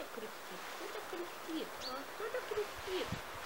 это кричит? Кто-то кричит. Кто-то кричит. Ну, а